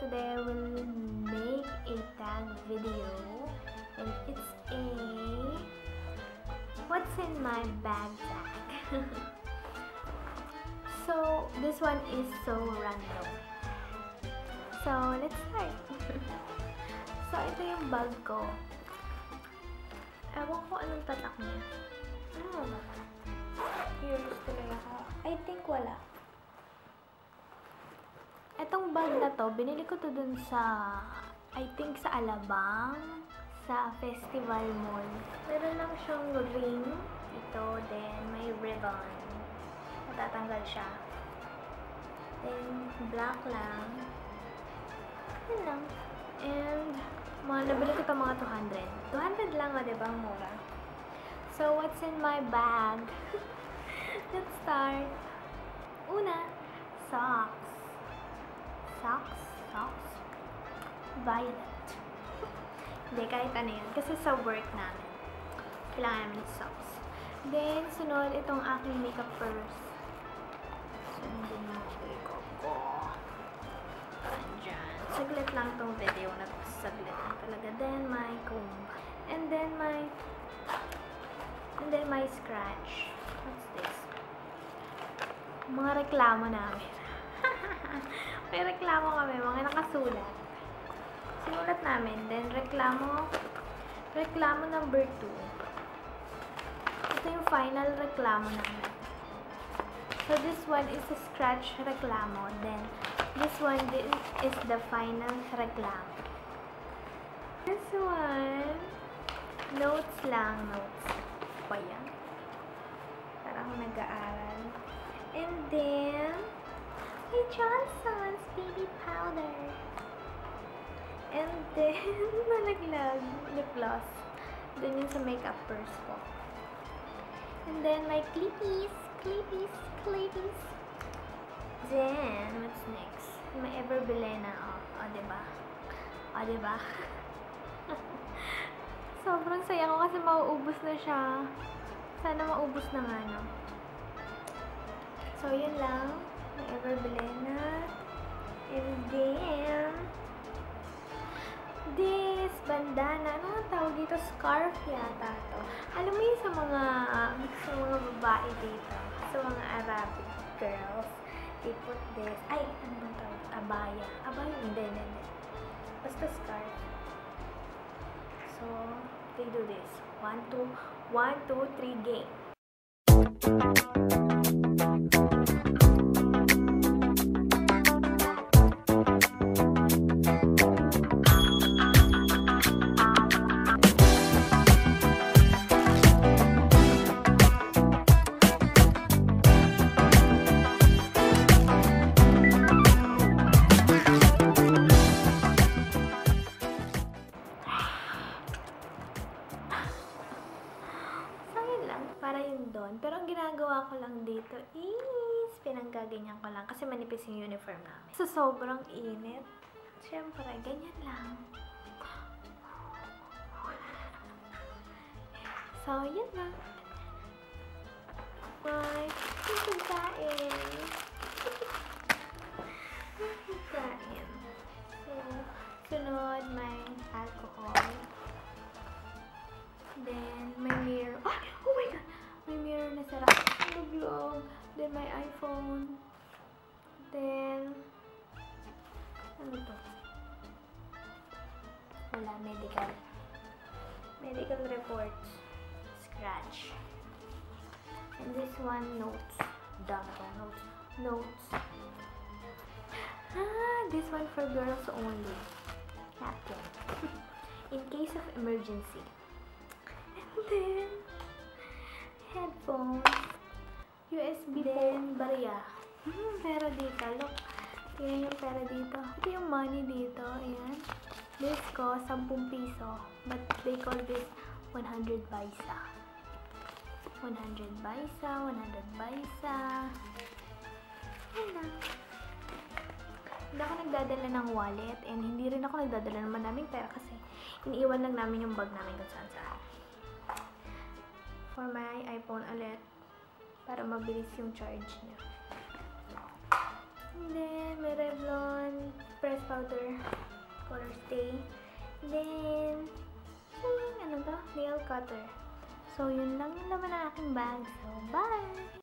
today I will make a tag video and it's a what's in my bag tag. so this one is so random. So let's start. so ito yung bag ko. Ewan ko anong tatak niya. Ano ba? Curious tuloy ako. I think wala. Etong bag na to, binili ko to dun sa, I think sa Alabang, sa Festival Mall. Meron lang siyang ring, ito, then may ribbon. Matatanggal siya. Then, black lang. Yun lang. And, mga nabili ko to mga 200. 200 lang, o, diba? Mura. So, what's in my bag? Let's start. Una, socks. Socks? Socks? Violet. Hindi, kahit ano yun. Kasi sa work namin, kailangan namin socks. Then, sunod itong aking makeup purse. Sundin mo makeup ko. Andyan. Saglit lang tong video na to. Saglit lang talaga. Then, my comb. And then, my and then, my scratch. What's this? Mga reklamo namin. May reklamo kami, mga nakasulat. Sinulat namin. Then, reklamo, reklamo number 2. Ito yung final reklamo namin. So, this one is a scratch reklamo. Then, this one is the final reklamo. This one, notes lang, notes. Pa yan. Parang nag-aaral. And then, may Johnson's baby powder. And then, nalaglag, lip gloss. Dun yun sa makeup purse ko. And then, my clippies, clippies, clippies. Then, what's next? May Everbilena, oh. Oh, diba? O, oh, diba? Sobrang saya ko kasi mauubos na siya. Sana maubos na nga, no? So, yun lang. And then, this bandana. Ano ang tawag dito? Scarf yata to. Alam mo yun sa mga, sa mga babae dito. Sa mga Arabic girls. They put this. Ay, ano bang tawag? Abaya. Abaya? Hindi, hindi, hindi. Basta scarf. So, they do this. One, two, one, two, three, game. Yun doon. Pero ang ginagawa ko lang dito is pinanggaganyan ko lang kasi manipis yung uniform namin. So, sobrang init. Siyempre, ganyan lang. So, yun lang. Bye. Pagkain. Pagkain. Ano to? Wala, medical. Medical reports. Scratch. And this one, notes. Ko, notes. Notes. Ah, this one for girls only. Napkin. In case of emergency. And then, headphones, USB then, barya. Hmm, pera dito. Look, tingnan yung pera dito. Money dito. Ayan. This ko, 10 piso. But they call this 100 baisa. 100 baisa, 100 baisa. Ayan. Hindi ako nagdadala ng wallet and hindi rin ako nagdadala ng madaming pera kasi iniiwan lang namin yung bag namin kung saan saan. For my iPhone ulit para mabilis yung charge niya. Then, may Revlon press powder color stay. Then, ching, ano to? Nail cutter. So, yun lang yung laman ng aking bag. So, bye!